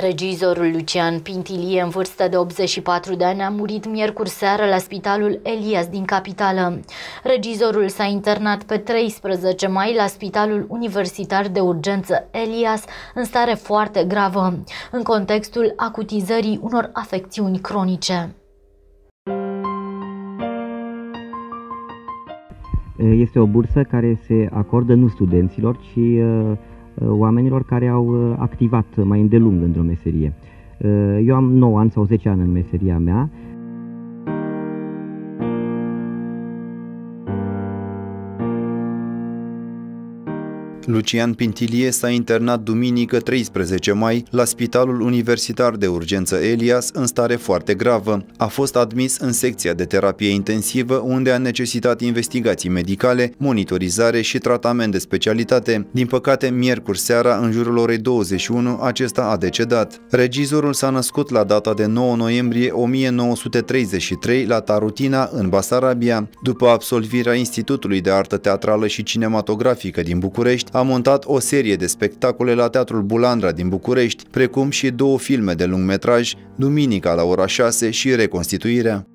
Regizorul Lucian Pintilie, în vârstă de 84 de ani, a murit miercuri seară la spitalul Elias din capitală. Regizorul s-a internat pe 13 mai la Spitalul Universitar de Urgență Elias în stare foarte gravă, în contextul acutizării unor afecțiuni cronice. Este o bursă care se acordă nu studenților, ci uh, Uh, oamenilor care au uh, activat mai îndelung într-o meserie. Uh, eu am 9 ani sau 10 ani în meseria mea Lucian Pintilie s-a internat duminică 13 mai la Spitalul Universitar de Urgență Elias în stare foarte gravă. A fost admis în secția de terapie intensivă unde a necesitat investigații medicale, monitorizare și tratament de specialitate. Din păcate, miercuri seara, în jurul orei 21, acesta a decedat. Regizorul s-a născut la data de 9 noiembrie 1933 la Tarutina, în Basarabia. După absolvirea Institutului de Artă Teatrală și Cinematografică din București, a montat o serie de spectacole la Teatrul Bulandra din București, precum și două filme de lungmetraj, Duminica la ora 6 și Reconstituirea.